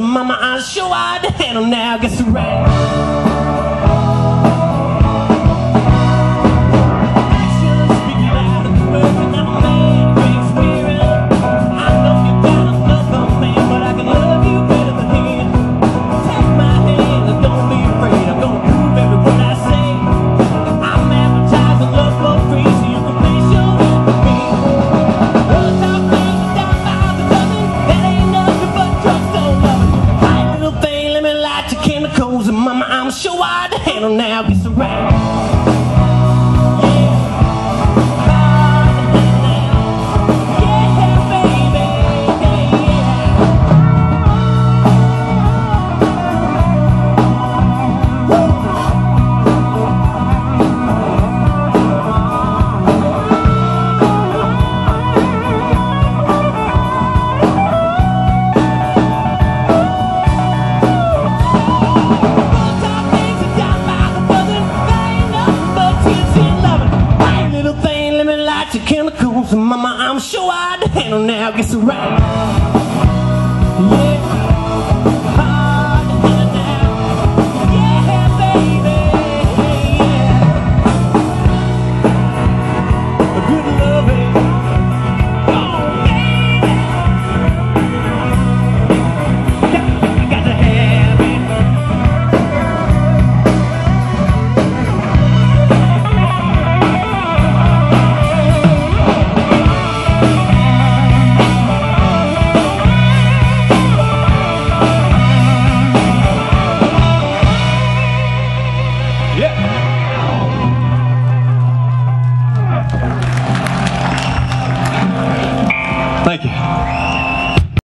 mama, I sure I'd handle now, guess around. goes, and mama, I'm sure I'd handle now. It's around. your chemicals, mama, I'm sure I'd handle now, guess right. Yeah.